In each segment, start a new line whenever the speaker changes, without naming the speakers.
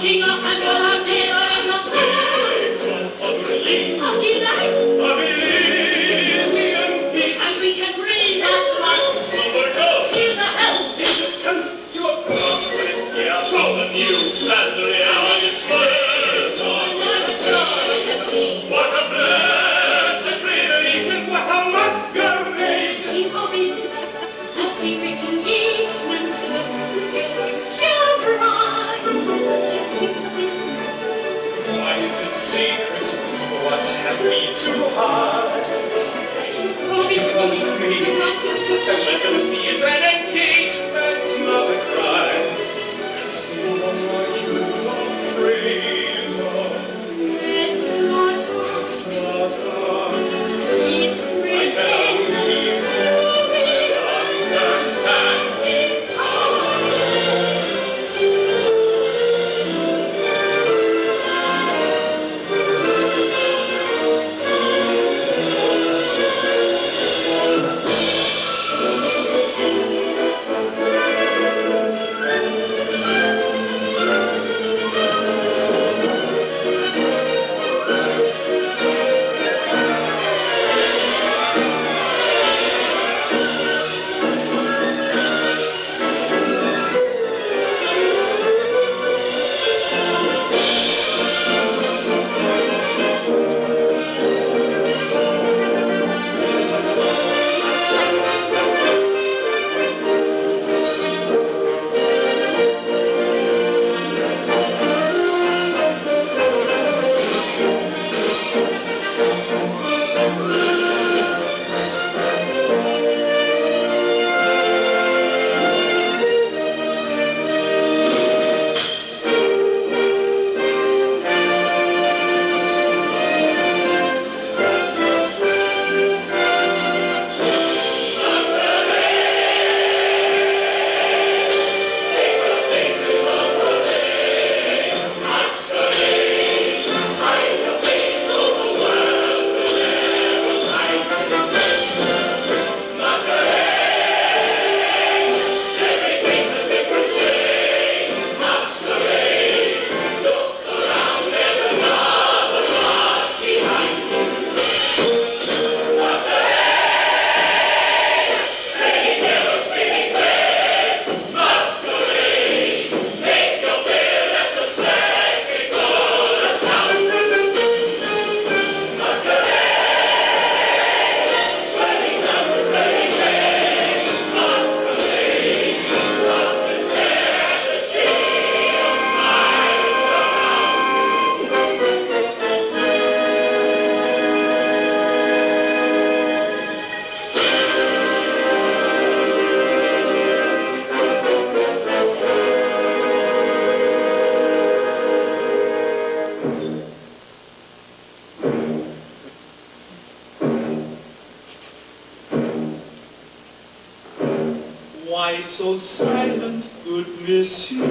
Tinggal too hard. He promised me to let them see it's monsieur?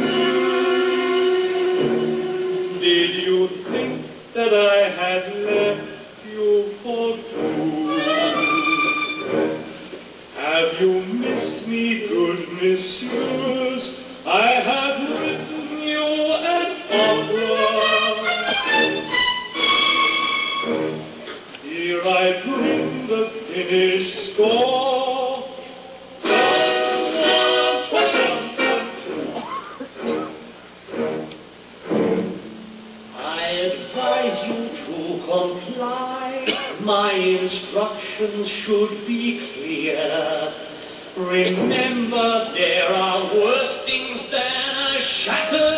Did you think that I had left you for good? Have you missed me, good messieurs? I have written you an opera. Here I bring the finished score.
Instructions should be clear. Remember, there are worse things than a shattered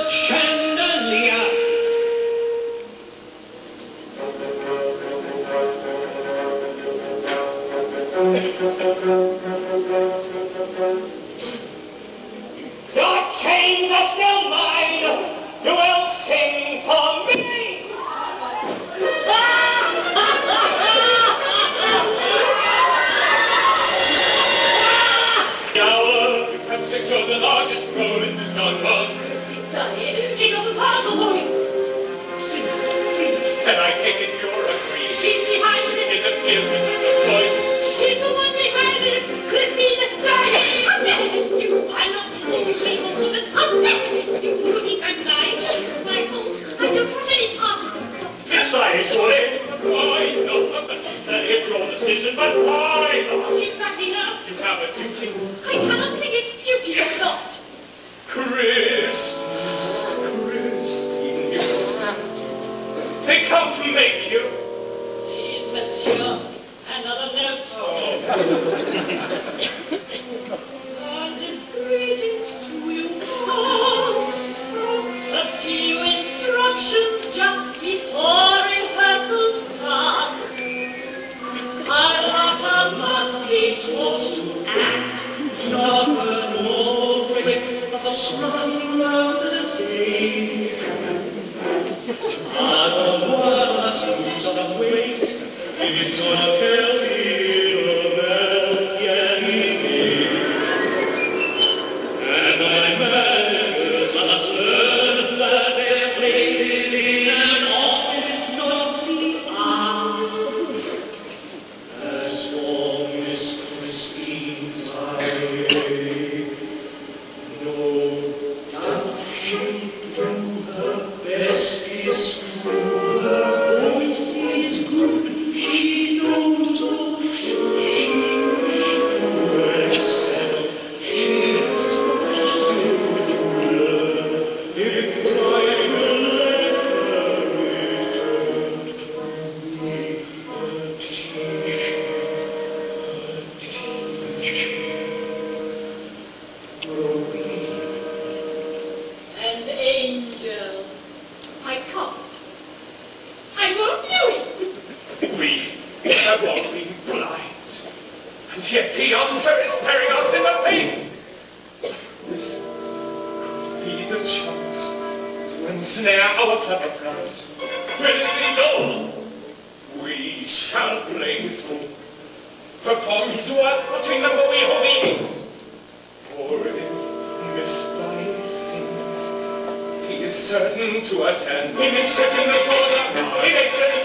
Secured the largest role in this.
She doesn't have a voice.
Can I take it you're agreed?
She's behind
It
this.
appears we have no choice.
She's the one behind this. Christine Daaé. You, I'm not telling you she will lose it. I'm not. You will think I'm lying. Fault. I'm your pretty part.
This I surely. Why not? It's your decision, but why
Yes. perform his work between the Bowie Hobbits. For if this thy sings, he is certain to attend. He
may
check in the cause of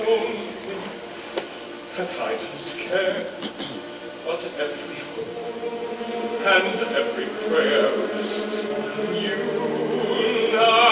holy had heightened care, but every hope and every prayer is you now.